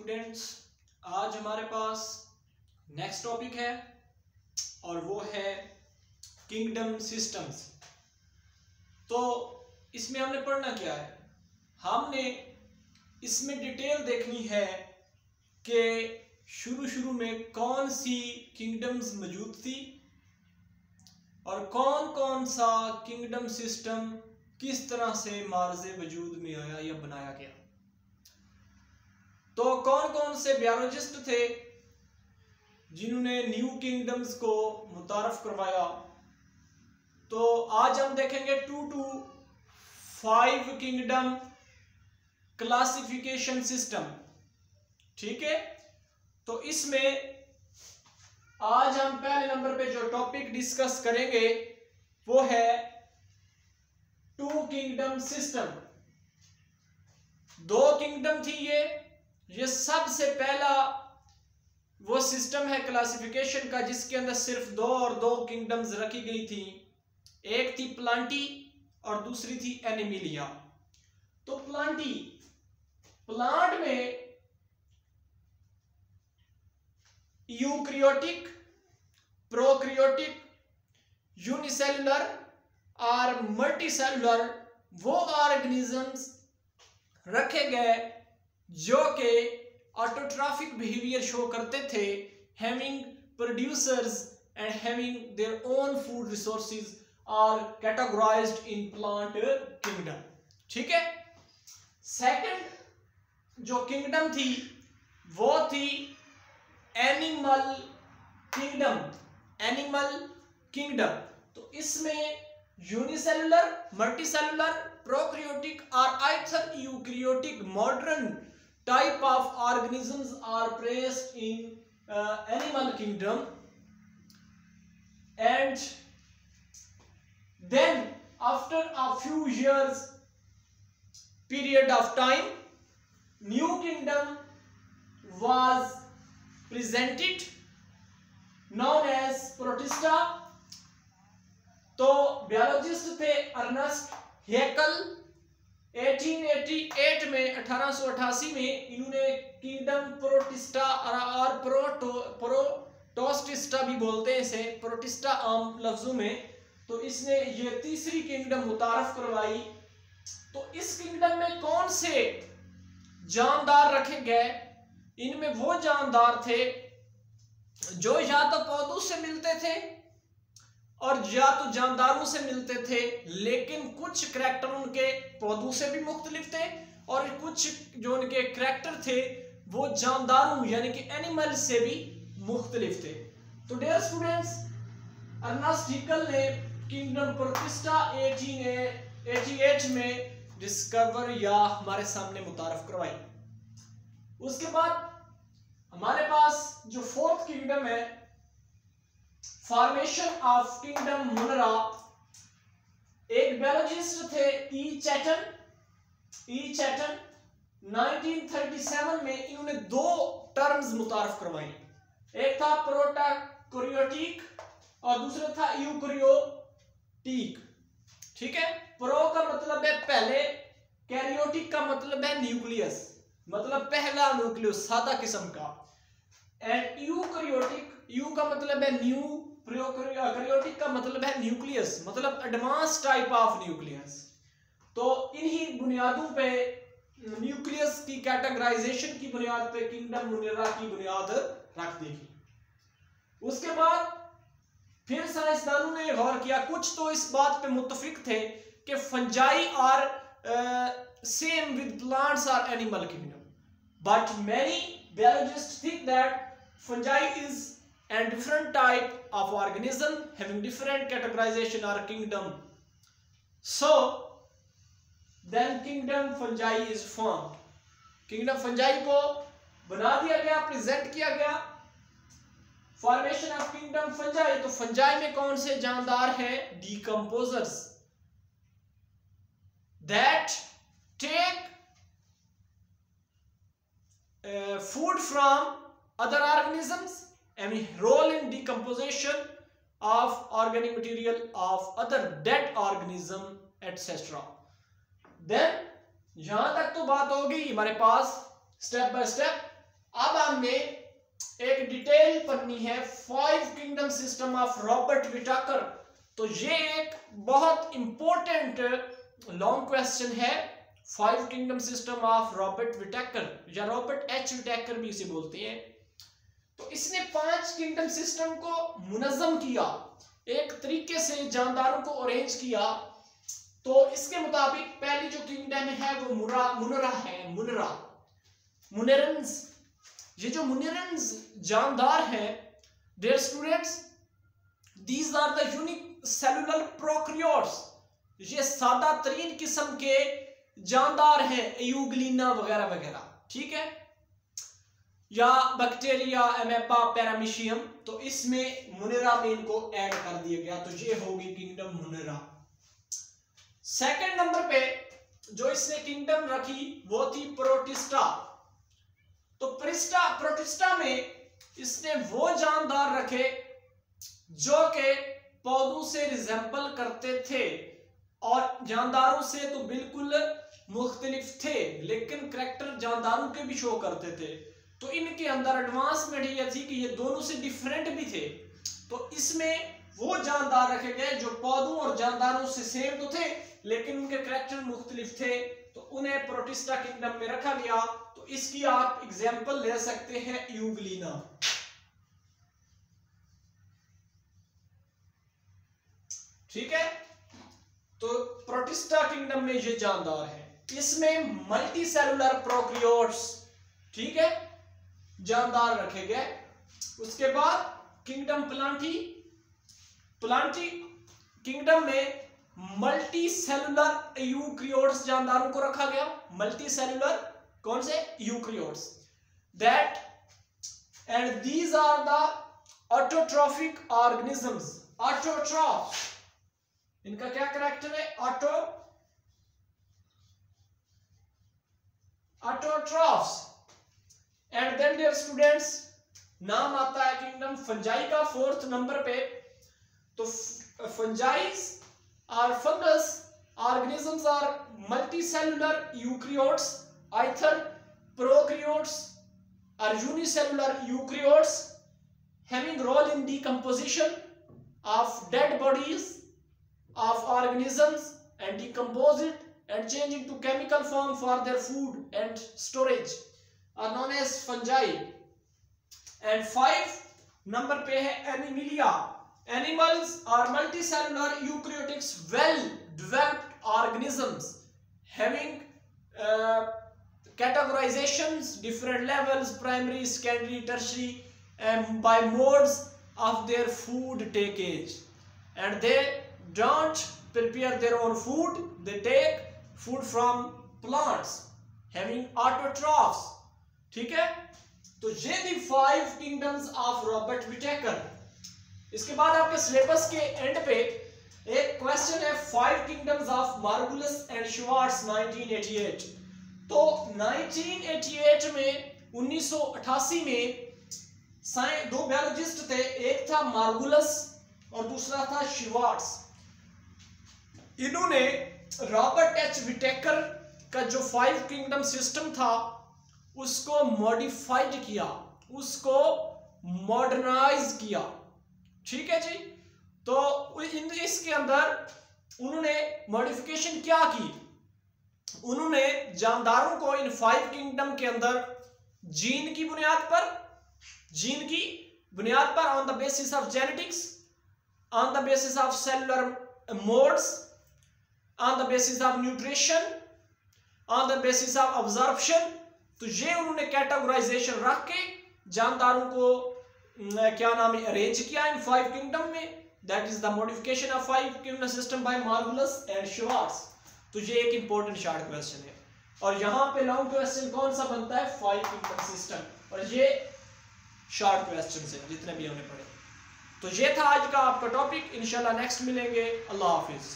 Students आज हमारे पास next topic है, और वो है किंगडम सिस्टम्स तो इसमें हमने पढ़ना क्या है? हमने इसमें डिटेल देखनी है कि शुरू शुरू में कौन सी किंगडम्स मौजूद थी, और कौन कौन सा किंगडम सिस्टम किस तरह से मार्ज वजूद में आया या बनाया गया। तो कौन कौन से बियोलॉजिस्ट थे जिन्होंने न्यू किंगडम्स को मुतारफ करवाया? तो आज हम देखेंगे two two five kingdom classification system ठीक है? तो इसमें आज हम पहले नंबर पे जो टॉपिक डिस्कस करेंगे, वो है टू किंगडम सिस्टम दो किंगडम थी ये ये सबसे पहला वो सिस्टम है क्लासिफिकेशन का, जिसके अंदर सिर्फ़ दो और दो किंगडम्स रखी गई थी। एक थी प्लांटी और दूसरी थी एनिमिलिया तो प्लांटी प्लांट में यूक्रियोटिक प्रोक्रियोटिक यूनिसेलुलर और मल्टीसेलुलर वो ऑर्गेनिजम्स रखे गए जो कि ऑटोट्राफिक बिहेवियर शो करते थे having producers and having their own food resources are categorised in plant kingdom ठीक है? सेकंड जो किंगडम थी, वो थी एनिमल किंगडम एनिमल किंगडम तो इसमें यूनिसेलुलर मल्टीसेलुलर प्रोक्रियोटिक और either eukaryotic modern type of organisms are placed in uh, animal kingdom and then after a few years period of time new kingdom was presented known as protista तो biologist थे Ernst Haeckel 1888 में 1888 में, इन्होंने kingdom protista और proto, प्रोटोस्टिस्टा भी बोलते हैं इसे, प्रोटिस्टा आम लफ्जों में। तो इसने ये तीसरी किंगडम मुतारफ करवाई। तो इस किंगडम में कौन से जानदार रखे गए? इनमें वो जानदार थे जो या तो पौधों से मिलते थे और या तो जानदारों से मिलते थे, लेकिन कुछ करेक्टर उनके पौधों से भी मुख्तलिफ़ थे और कुछ जो उनके करेक्टर थे, वो जानदारों यानी कि एनिमल से भी मुख्तलिफ़ थे। तो डेयर स्टूडेंट्स अर्नास्टिकल ने किंगडम प्रतिष्ठा 1888 में डिस्कवर या हमारे सामने मुतारफ करवाई। उसके बाद हमारे पास जो फोर्थ किंगडम है फॉर्मेशन ऑफ़ किंगडम मुनरा एक बायोलॉजिस्ट थे ई चैटन ई चैटन 1937 में इन्होंने दो टर्म्स मुतारफ करवाई। एक था प्रोटा कोरियोटिक और दूसरा था यूक्रियोटिक ठीक है? प्रो का मतलब है पहले कैरियोटिक का मतलब है न्यूक्लियस मतलब पहला न्यूक्लियस सादा किस्म का। एंड यूक्रियोटिक यू का मतलब है न्यू प्रोकैरियोटिक का मतलब है न्यूक्लियस मतलब एडवांस टाइप ऑफ़ न्यूक्लियस तो इन्हीं बुनियादों पे न्यूक्लियस की कैटेगराइजेशन की बुनियाद पे किंगडम मुनेरा की बुनियाद रख देगी उसके बाद फिर साइंसदानों ने गौर किया, कुछ तो इस बात पे मुतफिक थे कि fungi are same with plants are animal kingdom but many biologists think that fungi is and different type of organism having different categorization or kingdom. So, then kingdom fungi is formed. Kingdom fungi को बना दिया गया present किया गया formation of kingdom fungi तो fungi में कौन से जानदार हैं decomposers that take food from other organisms any role in decomposition of organic material of other dead organism etc then, यहाँ तक तो बात होगी हमारे पास स्टेप बाय स्टेप अब हमने एक डिटेल पढ़नी है five kingdom system of Robert Whittaker तो ये एक बहुत इंपॉर्टेंट लॉन्ग क्वेश्चन है five kingdom system of Robert Whittaker या रॉबर्ट एच विटेकर भी इसे बोलते हैं। तो इसने पाँच किंगडम सिस्टम को मुनजम किया, एक तरीके से जानदारों को अरेंज किया। तो इसके मुताबिक पहली जो किंगडम है वो मुरा, मुनरा है, मुनरा। मुनरन्स, ये जो मुनरन्स जानदार है there students these are the unicellular prokaryotes ये सादा तरीन किस्म के जानदार हैं यूगलिना वगैरह वगैरह। ठीक है? या बैक्टीरिया एमेपा पैरामिशियम तो इसमें मुनेरा में इनको ऐड कर दिया गया। तो ये होगी किंगडम मुनेरा। सेकंड नंबर पे जो इसने किंगडम रखी, वो थी प्रोटिस्टा तो प्रिस्टा प्रोटिस्टा में इसने वो जानदार रखे, जो के पौधों से रिजेंबल करते थे। और जानदारों से तो बिल्कुल मुख्तलिफ़ थे, लेकिन करेक्टर जानदारों के भी शो करते थे। तो इनके अंदर एडवांसमेंट ये थी कि ये दोनों से डिफरेंट भी थे। तो इसमें वो जानदार रखे गए जो पौधों और जानदारों से सेम तो थे, लेकिन उनके करेक्टर मुख्तलिफ़ थे। तो उन्हें प्रोटिस्टा किंगडम में रखा गया। तो इसकी आप एग्ज़ाम्पल ले सकते हैं यूगलीना ठीक है? तो प्रोटिस्टा किंगडम में ये जानदार है। इसमें मल्टी सेलुलर प्रोक्रियोट्स ठीक है? जानदार रखे गए। उसके बाद किंगडम प्लांटी प्लांटी किंगडम में मल्टी सेलुलर यूक्रियोट्स जानदारों को रखा गया। मल्टी सेलुलर कौन से? Eukaryotes that and these are the autotrophic organisms autotroph इनका क्या करेक्टर है? ऑटो ऑटोट्रॉफ्स डियर स्टूडेंट्स नाम आता है किंगडम फंजाई का फोर्थ नंबर पे। तो fungis are fungus organisms are multicellular eukaryotes either prokaryotes are unicellular eukaryotes having role in decomposition of dead bodies of organisms and decomposite and changing to chemical form for their food and storage are known as fungi. And five number पे है animalia. Animals are multicellular eukaryotics well developed organisms having uh, categorizations different levels primary secondary tertiary and by modes of their food takeage. And they don't prepare their own food. They take food from plants having autotrophs ठीक है? तो ये थी five kingdoms of Robert Whittaker इसके बाद आपके syllabus के and पे एक क्वेश्चन है five kingdoms of Margulis and Schwartz 1988 तो 1988 में 1988 में दो बायोलॉजिस्ट थे, एक था मार्गुलस और दूसरा था शिवार्ट्स इन्होंने रॉबर्ट एच विटेकर का जो फाइव किंगडम सिस्टम था उसको मॉडिफाइड किया, उसको मॉडर्नाइज किया। ठीक है जी? तो इसके अंदर उन्होंने मॉडिफिकेशन क्या की? उन्होंने जानदारों को इन फाइव किंगडम के अंदर जीन की बुनियाद पर जीन की बुनियाद पर on the basis of genetics on the basis of cellular modes on the basis of nutrition on the basis of observation तो ये उन्होंने कैटेगराइजेशन रख के जानदारों को क्या नाम है अरेंज किया इन फाइव किंगडम में? That is the modification of five kingdom system by Margulis and Schwartz तो ये एक इंपॉर्टेंट शार्ट क्वेश्चन है। और यहाँ पे लॉन्ग क्वेश्चन कौन सा बनता है? फाइव किंगडम सिस्टम और ये शॉर्ट क्वेश्चन है, जितने भी हमने पढ़े। तो ये था आज का आपका टॉपिक इंशाल्लाह नेक्स्ट मिलेंगे। अल्लाह हाफिज़।